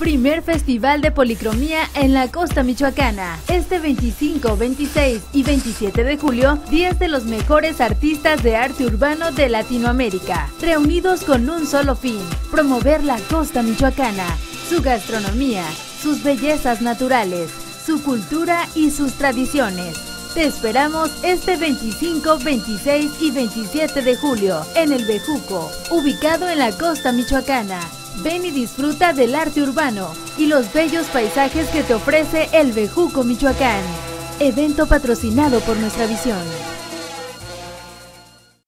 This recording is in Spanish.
Primer Festival de Policromía en la costa michoacana. Este 25, 26 y 27 de julio, 10 de los mejores artistas de arte urbano de Latinoamérica, reunidos con un solo fin, promover la costa michoacana, su gastronomía, sus bellezas naturales, su cultura y sus tradiciones. Te esperamos este 25, 26 y 27 de julio en el Bejuco, ubicado en la costa michoacana. Ven y disfruta del arte urbano y los bellos paisajes que te ofrece el Bejuco Michoacán. Evento patrocinado por nuestra visión.